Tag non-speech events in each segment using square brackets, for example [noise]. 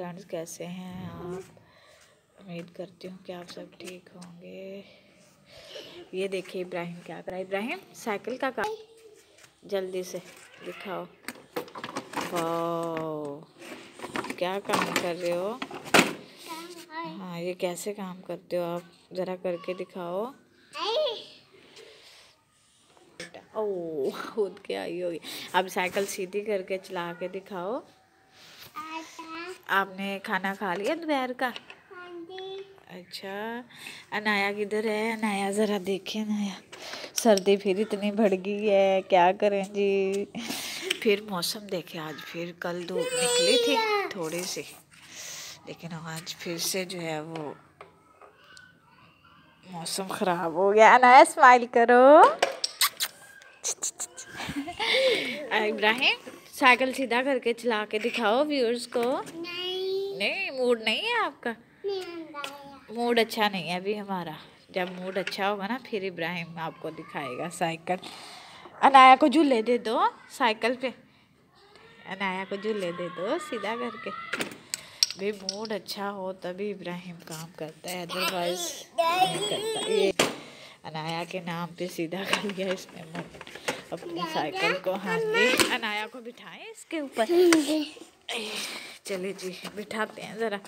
Friends कैसे हैं आप? उम्मीद करती हूँ कि आप सब ठीक होंगे। ये देखिए इब्राहिम क्या कर रहा इब्राहिम, साइकिल का काम। जल्दी से दिखाओ। वाह क्या काम कर रहे हो? हाँ ये कैसे काम करते हो आप? ज़रा करके दिखाओ। ओ खुद के आई होगी। अब साइकिल सीधी करके चला के दिखाओ। आपने खाना खा लिया दोपहर का? अच्छा अनाया किधर है? अनाया ज़रा देखें अनाया। सर्दी फिर इतनी बढ़ गई है क्या करें जी? फिर मौसम देखे आज फिर कल धूप निकली थी थोड़ी सी। लेकिन आज फिर से जो है वो मौसम ख़राब हो गया। अनाया स्माइल करो। [laughs] इब्राहिम साइकिल सीधा करके चला के दिखाओ व्यूअर्स को। नहीं मूड नहीं है आपका? मूड अच्छा नहीं है अभी हमारा। जब मूड अच्छा होगा ना, फिर इब्राहिम आपको दिखाएगा साइकिल। अनाया को झूले दे दो, साइकिल पे। अनाया को झूले दे दो, सीधा करके। भी मूड अच्छा हो, तभी इब्राहिम काम करता है अदरवाइज़ करता। ये अनाया के नाम पे सीधा कर लिया इसने अपनी साइकिल को हाँ अनाया को बिठाएँ इसके ऊपर। चलिए जी बिठाते हैं ज़रा।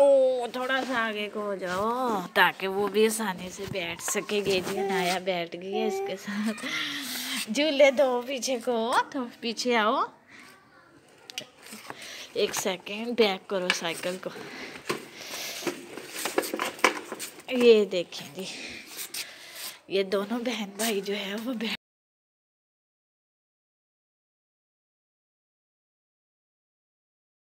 ओ थोड़ा सा आगे को हो जाओ ताकि वो भी आसानी से बैठ सकेगी जी अनाया बैठ गई है इसके साथ। झूले दो पीछे को तो पीछे आओ। एक सेकेंड बैक करो साइकिल को। ये देखें जी ये दोनों बहन भाई जो है वो